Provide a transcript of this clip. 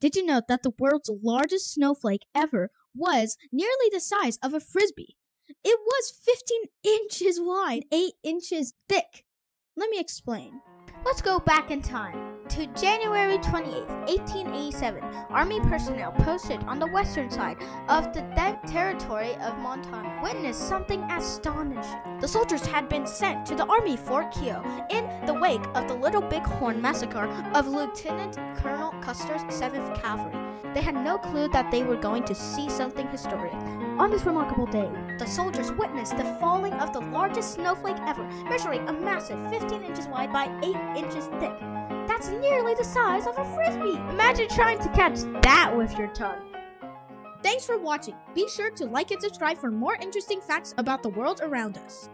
Did you know that the world's largest snowflake ever was nearly the size of a frisbee? It was 15 inches wide, 8 inches thick. Let me explain. Let's go back in time to January 28, 1887. Army personnel posted on the western side of the then territory of Montana witnessed something astonishing. The soldiers had been sent to the Army Fort Keogh in the wake of the Little Bighorn massacre of Lieutenant Colonel Custer's 7th Cavalry. They had no clue that they were going to see something historic. On this remarkable day, the soldiers witnessed the falling of the largest snowflake ever, measuring a massive 15 inches wide by 8 inches thick. The size of a frisbee. Imagine trying to catch that with your tongue. Thanks for watching. Be sure to like and subscribe for more interesting facts about the world around us.